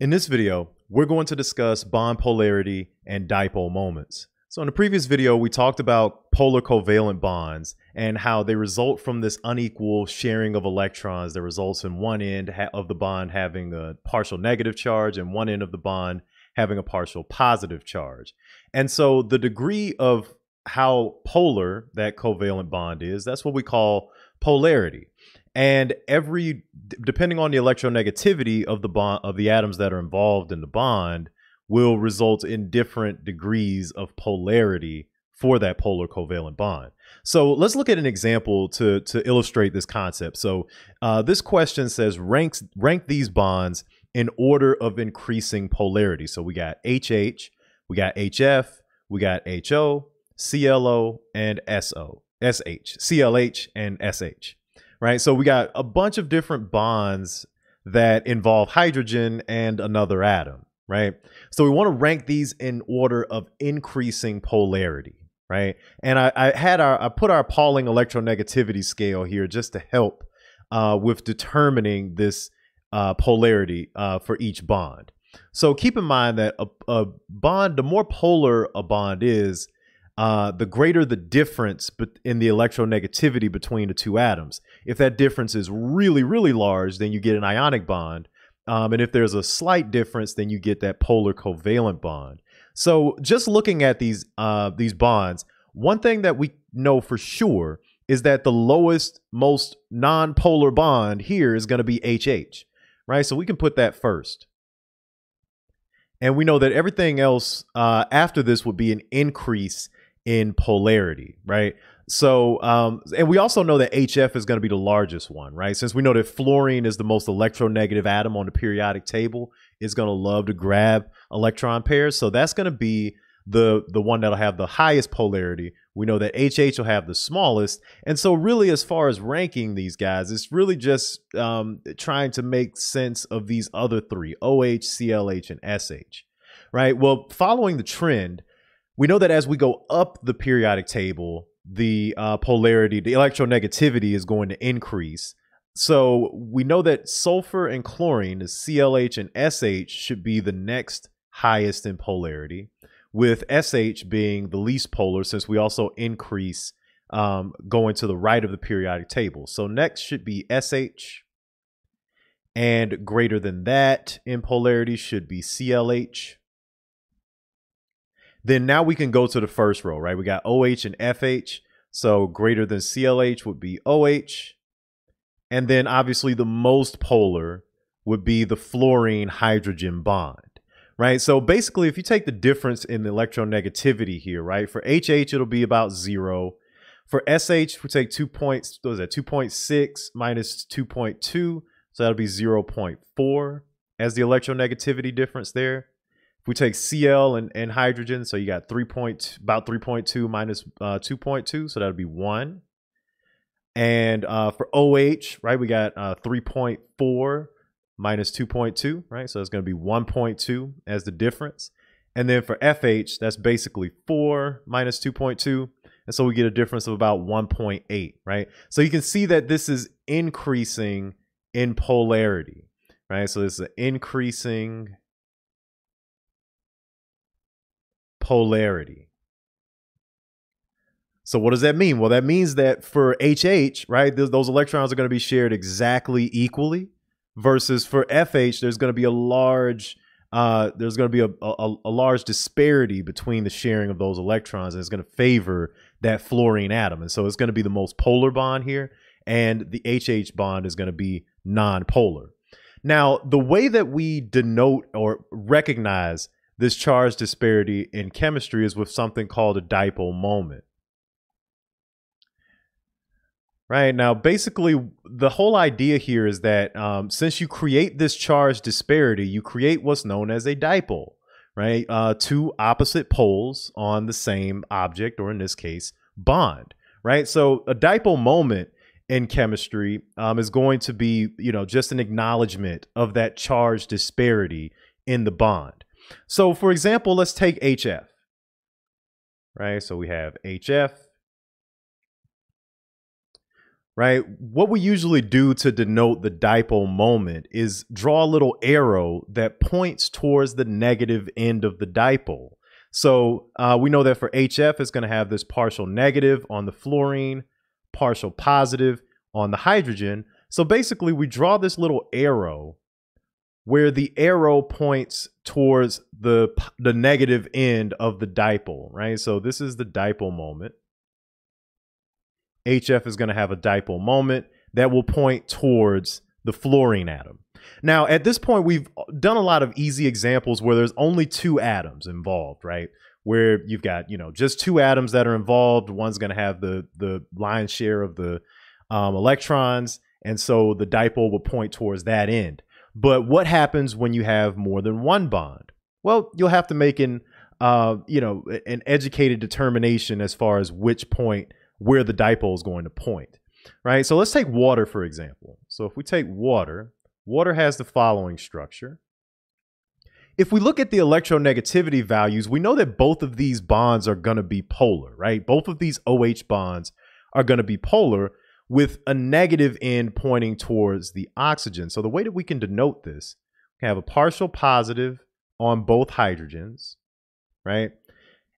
In this video, we're going to discuss bond polarity and dipole moments. So in the previous video, we talked about polar covalent bonds and how they result from this unequal sharing of electrons that results in one end of the bond having a partial negative charge and one end of the bond having a partial positive charge. And so the degree of how polar that covalent bond is, that's what we call polarity and every depending on the electronegativity of the bond of the atoms that are involved in the bond will result in different degrees of polarity for that polar covalent bond. So let's look at an example to to illustrate this concept. So uh, this question says ranks rank these bonds in order of increasing polarity. So we got HH, we got HF, we got HO, CLO, and SO, SH, CLH, and SH right? So we got a bunch of different bonds that involve hydrogen and another atom, right? So we want to rank these in order of increasing polarity, right? And I, I had our I put our Pauling electronegativity scale here just to help uh, with determining this uh, polarity uh, for each bond. So keep in mind that a, a bond, the more polar a bond is, uh, the greater the difference in the electronegativity between the two atoms. If that difference is really, really large, then you get an ionic bond. Um, and if there's a slight difference, then you get that polar covalent bond. So just looking at these uh, these bonds, one thing that we know for sure is that the lowest, most non-polar bond here is going to be HH, right? So we can put that first. And we know that everything else uh, after this would be an increase in polarity, right? So, um, and we also know that HF is going to be the largest one, right? Since we know that fluorine is the most electronegative atom on the periodic table, it's going to love to grab electron pairs. So that's going to be the the one that'll have the highest polarity. We know that HH will have the smallest, and so really, as far as ranking these guys, it's really just um, trying to make sense of these other three: OH, CLH, and SH. Right. Well, following the trend, we know that as we go up the periodic table, the uh, polarity, the electronegativity is going to increase. So we know that sulfur and chlorine, the CLH and SH, should be the next highest in polarity, with SH being the least polar since we also increase um, going to the right of the periodic table. So next should be SH, and greater than that in polarity should be CLH. Then now we can go to the first row, right? We got OH and FH. So greater than CLH would be OH. And then obviously the most polar would be the fluorine hydrogen bond, right? So basically, if you take the difference in the electronegativity here, right? For HH, it'll be about zero. For SH, we take two points, what is that? 2.6 minus 2.2. So that'll be 0.4 as the electronegativity difference there. If we take Cl and, and hydrogen, so you got 3 point, about 3.2 minus, uh, 2.2, so that would be 1. And uh, for OH, right, we got uh, 3.4 minus 2.2, right? So it's going to be 1.2 as the difference. And then for FH, that's basically 4 minus 2.2. And so we get a difference of about 1.8, right? So you can see that this is increasing in polarity, right? So this is increasing polarity. So what does that mean? Well, that means that for HH, right, th- those electrons are going to be shared exactly equally, versus for FH, there's going to be a large uh, there's going to be a, a, a, large disparity between the sharing of those electrons, and it's going to favor that fluorine atom. And so it's going to be the most polar bond here, and the HH bond is going to be non-polar. Now, the way that we denote or recognize this charge disparity in chemistry is with something called a dipole moment. Right now, basically, the whole idea here is that um, since you create this charge disparity, you create what's known as a dipole, right? Uh, two opposite poles on the same object, or in this case, bond, right? So a dipole moment in chemistry um, is going to be, you know, just an acknowledgement of that charge disparity in the bond. So for example, let's take HF, right? So we have HF. right? What we usually do to denote the dipole moment is draw a little arrow that points towards the negative end of the dipole. So uh, we know that for HF, it's going to have this partial negative on the fluorine, partial positive on the hydrogen. So basically, we draw this little arrow where the arrow points towards the the negative end of the dipole, right? So this is the dipole moment. HF is going to have a dipole moment that will point towards the fluorine atom. Now, at this point, we've done a lot of easy examples where there's only two atoms involved, right? Where you've got, you know, just two atoms that are involved. One's going to have the the lion's share of the um, electrons, and so the dipole will point towards that end. But what happens when you have more than one bond? Well, you'll have to make an, uh, you know, an educated determination as far as which point where the dipole is going to point, right? So let's take water, for example. So if we take water, water has the following structure. If we look at the electronegativity values, we know that both of these bonds are going to be polar, right? Both of these OH bonds are going to be polar with a negative end pointing towards the oxygen. So the way that we can denote this, we have a partial positive on both hydrogens, right?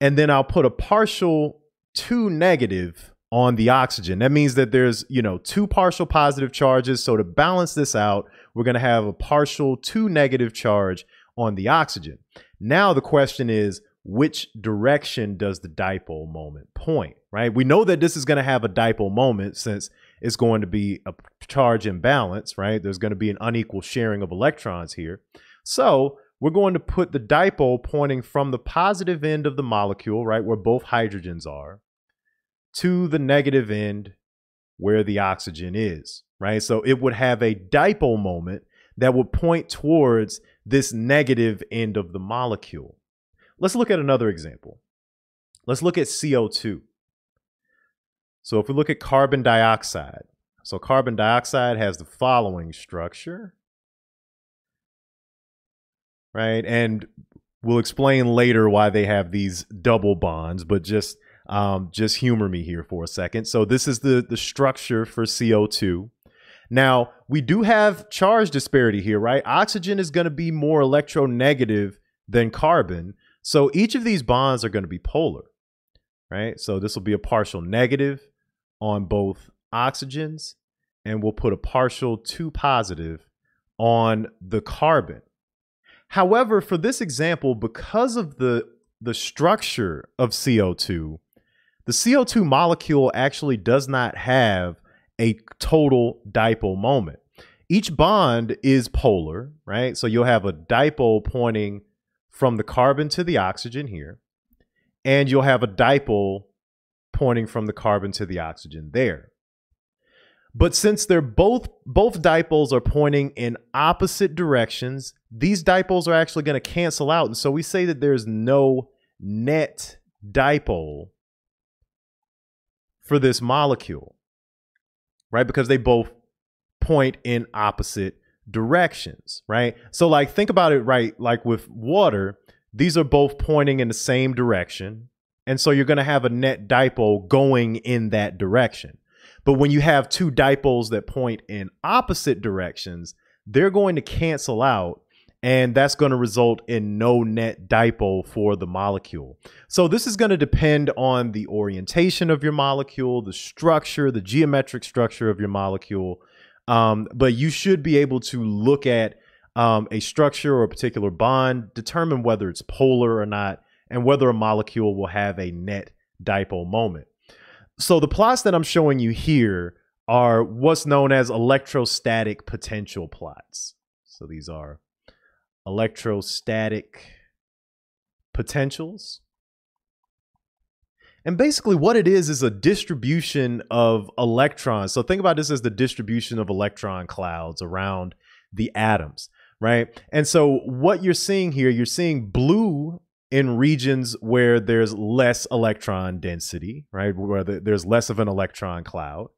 And then I'll put a partial two negative on the oxygen. That means that there's, you know, two partial positive charges. So to balance this out, we're going to have a partial two negative charge on the oxygen. Now the question is, which direction does the dipole moment point, right? We know that this is going to have a dipole moment since it's going to be a charge imbalance, right? There's going to be an unequal sharing of electrons here. So we're going to put the dipole pointing from the positive end of the molecule, right, where both hydrogens are, to the negative end where the oxygen is, right? So it would have a dipole moment that would point towards this negative end of the molecule. Let's look at another example. Let's look at CO2. So if we look at carbon dioxide, so carbon dioxide has the following structure, right? And we'll explain later why they have these double bonds, but just um, just humor me here for a second. So this is the the structure for CO2. Now, we do have charge disparity here, right? Oxygen is going to be more electronegative than carbon. So each of these bonds are going to be polar, right? So this will be a partial negative on both oxygens, and we'll put a partial two positive on the carbon. However, for this example, because of the, the structure of CO2, the CO2 molecule actually does not have a total dipole moment. Each bond is polar, right? So you'll have a dipole pointing from the carbon to the oxygen here, and you'll have a dipole pointing from the carbon to the oxygen there. But since they're both both dipoles are pointing in opposite directions, these dipoles are actually going to cancel out. And so we say that there's no net dipole for this molecule. Right? Because they both point in opposite directions, right? So like think about it right like with water, these are both pointing in the same direction. And so you're going to have a net dipole going in that direction. But when you have two dipoles that point in opposite directions, they're going to cancel out and that's going to result in no net dipole for the molecule. So this is going to depend on the orientation of your molecule, the structure, the geometric structure of your molecule, um, but you should be able to look at um, a structure or a particular bond, determine whether it's polar or not, and whether a molecule will have a net dipole moment. So the plots that I'm showing you here are what's known as electrostatic potential plots. So these are electrostatic potentials. And basically, what it is is a distribution of electrons. So think about this as the distribution of electron clouds around the atoms, right? And so what you're seeing here, you're seeing blue in regions where there's less electron density, right? Where there's less of an electron cloud.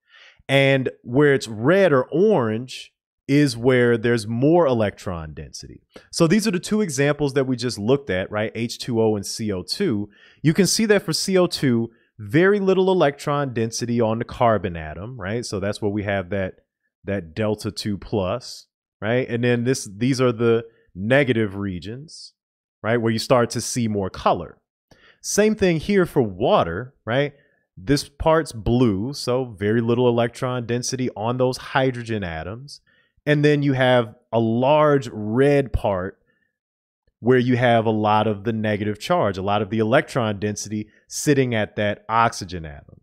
And where it's red or orange is where there's more electron density. So these are the two examples that we just looked at, right? H2O and CO2. You can see that for CO2, very little electron density on the carbon atom, right? So that's where we have that that delta 2 plus, right? And then this these are the negative regions, right? Where you start to see more color. Same thing here for water, right? This part's blue, so very little electron density on those hydrogen atoms. And then you have a large red part where you have a lot of the negative charge, a lot of the electron density sitting at that oxygen atom.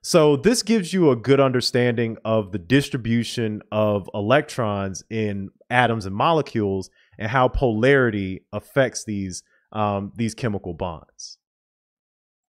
So this gives you a good understanding of the distribution of electrons in atoms and molecules and how polarity affects these um, these chemical bonds.